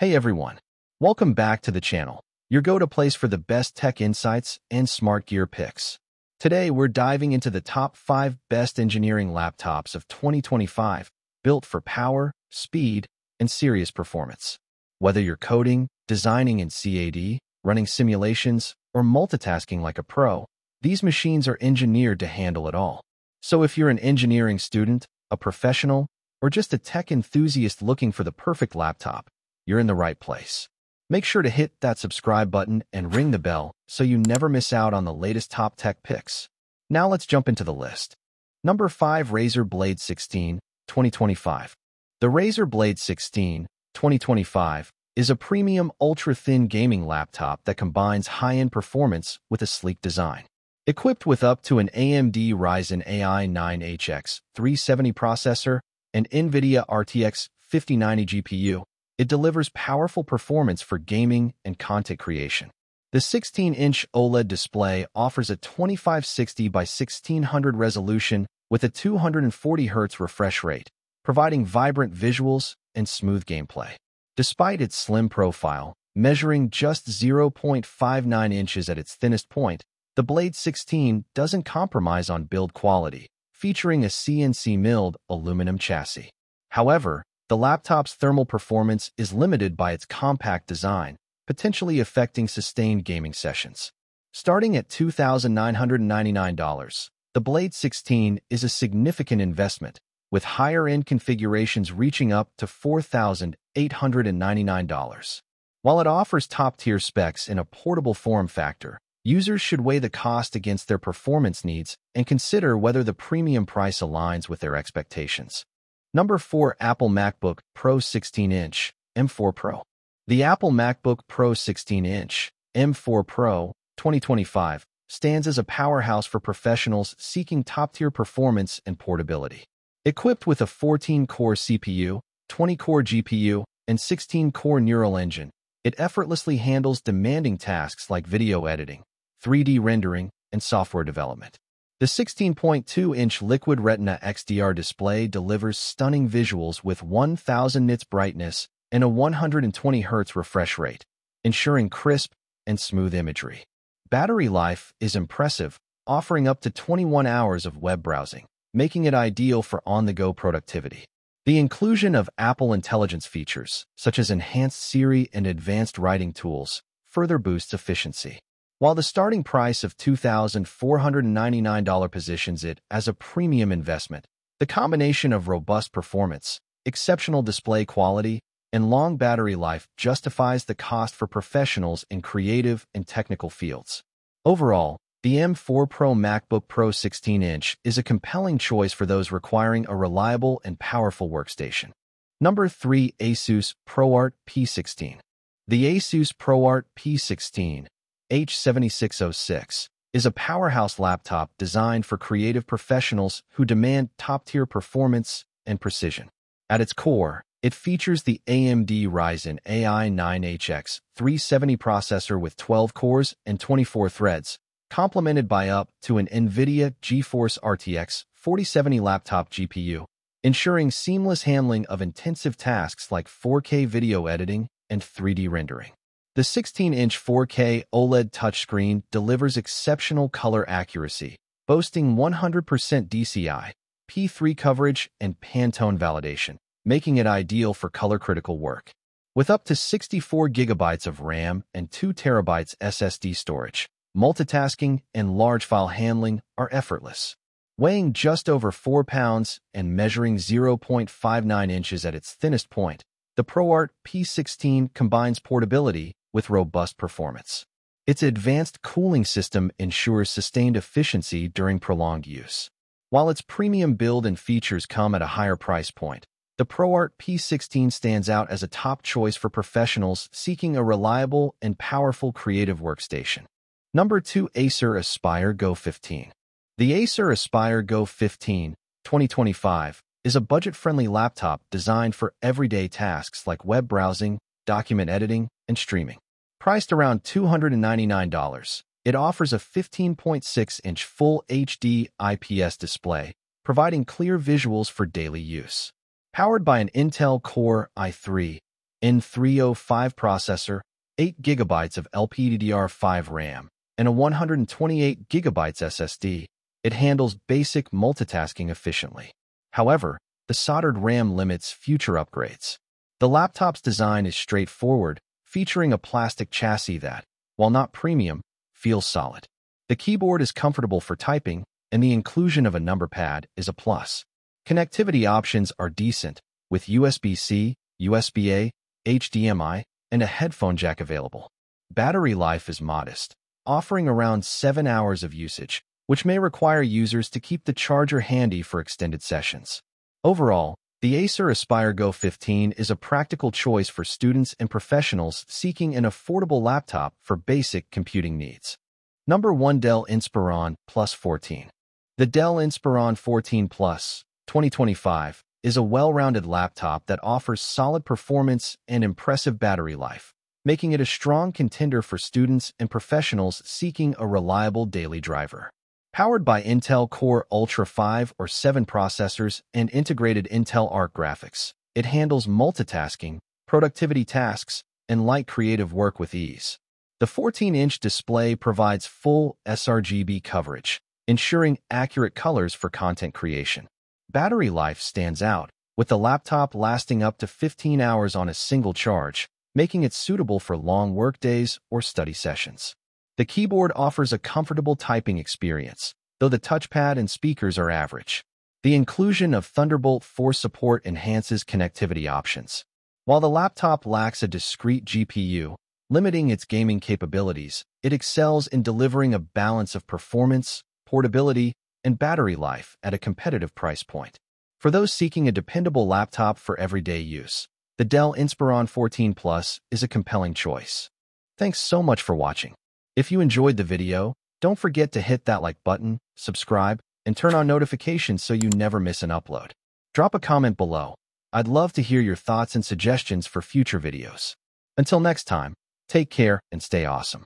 Hey everyone, welcome back to the channel, your go-to place for the best tech insights and smart gear picks. Today, we're diving into the top 5 best engineering laptops of 2025, built for power, speed, and serious performance. Whether you're coding, designing in CAD, running simulations, or multitasking like a pro, these machines are engineered to handle it all. So if you're an engineering student, a professional, or just a tech enthusiast looking for the perfect laptop, you're in the right place. Make sure to hit that subscribe button and ring the bell so you never miss out on the latest top tech picks. Now let's jump into the list. Number 5 Razer Blade 16, 2025. The Razer Blade 16, 2025 is a premium ultra-thin gaming laptop that combines high-end performance with a sleek design. Equipped with up to an AMD Ryzen AI 9HX 370 processor and NVIDIA RTX 5090 GPU, it delivers powerful performance for gaming and content creation. The 16-inch OLED display offers a 2560 by 1600 resolution with a 240 Hz refresh rate, providing vibrant visuals and smooth gameplay. Despite its slim profile, measuring just 0.59 inches at its thinnest point, the Blade 16 doesn't compromise on build quality, featuring a CNC milled aluminum chassis. However, the laptop's thermal performance is limited by its compact design, potentially affecting sustained gaming sessions. Starting at $2,999, the Blade 16 is a significant investment, with higher-end configurations reaching up to $4,899. While it offers top-tier specs in a portable form factor, users should weigh the cost against their performance needs and consider whether the premium price aligns with their expectations. Number 4 Apple MacBook Pro 16-inch M4 Pro. The Apple MacBook Pro 16-inch M4 Pro 2025 stands as a powerhouse for professionals seeking top-tier performance and portability. Equipped with a 14-core CPU, 20-core GPU, and 16-core neural engine, it effortlessly handles demanding tasks like video editing, 3D rendering, and software development. The 16.2-inch Liquid Retina XDR display delivers stunning visuals with 1000 nits brightness and a 120 Hz refresh rate, ensuring crisp and smooth imagery. Battery life is impressive, offering up to 21 hours of web browsing, making it ideal for on-the-go productivity. The inclusion of Apple Intelligence features, such as enhanced Siri and advanced writing tools, further boosts efficiency. While the starting price of $2,499 positions it as a premium investment, the combination of robust performance, exceptional display quality, and long battery life justifies the cost for professionals in creative and technical fields. Overall, the M4 Pro MacBook Pro 16-inch is a compelling choice for those requiring a reliable and powerful workstation. Number 3 Asus ProArt P16 The Asus ProArt P16 H7606 is a powerhouse laptop designed for creative professionals who demand top-tier performance and precision. At its core, it features the AMD Ryzen AI 9HX 370 processor with 12 cores and 24 threads, complemented by up to an NVIDIA GeForce RTX 4070 laptop GPU, ensuring seamless handling of intensive tasks like 4K video editing and 3D rendering. The 16-inch 4K OLED touchscreen delivers exceptional color accuracy, boasting 100% DCI, P3 coverage, and Pantone validation, making it ideal for color-critical work. With up to 64 gigabytes of RAM and 2 terabytes SSD storage, multitasking and large file handling are effortless. Weighing just over 4 pounds and measuring 0.59 inches at its thinnest point, the ProArt P16 combines portability with robust performance. Its advanced cooling system ensures sustained efficiency during prolonged use. While its premium build and features come at a higher price point, the ProArt P16 stands out as a top choice for professionals seeking a reliable and powerful creative workstation. Number 2 Acer Aspire Go 15 The Acer Aspire Go 15 2025 is a budget-friendly laptop designed for everyday tasks like web browsing, document editing, and streaming. Priced around $299, it offers a 15.6-inch Full HD IPS display, providing clear visuals for daily use. Powered by an Intel Core i3 N305 processor, 8 GB of LPDDR5 RAM, and a 128 GB SSD, it handles basic multitasking efficiently. However, the soldered RAM limits future upgrades. The laptop's design is straightforward, featuring a plastic chassis that, while not premium, feels solid. The keyboard is comfortable for typing, and the inclusion of a number pad is a plus. Connectivity options are decent, with USB-C, USB-A, HDMI, and a headphone jack available. Battery life is modest, offering around 7 hours of usage, which may require users to keep the charger handy for extended sessions. Overall, the Acer Aspire Go 15 is a practical choice for students and professionals seeking an affordable laptop for basic computing needs. Number 1 Dell Inspiron Plus 14 The Dell Inspiron 14 Plus 2025 is a well-rounded laptop that offers solid performance and impressive battery life, making it a strong contender for students and professionals seeking a reliable daily driver. Powered by Intel Core Ultra 5 or 7 processors and integrated Intel Arc graphics, it handles multitasking, productivity tasks, and light creative work with ease. The 14-inch display provides full sRGB coverage, ensuring accurate colors for content creation. Battery life stands out, with the laptop lasting up to 15 hours on a single charge, making it suitable for long workdays or study sessions. The keyboard offers a comfortable typing experience, though the touchpad and speakers are average. The inclusion of Thunderbolt 4 support enhances connectivity options. While the laptop lacks a discrete GPU, limiting its gaming capabilities, it excels in delivering a balance of performance, portability, and battery life at a competitive price point. For those seeking a dependable laptop for everyday use, the Dell Inspiron 14 Plus is a compelling choice. Thanks so much for watching. If you enjoyed the video, don't forget to hit that like button, subscribe, and turn on notifications so you never miss an upload. Drop a comment below. I'd love to hear your thoughts and suggestions for future videos. Until next time, take care and stay awesome.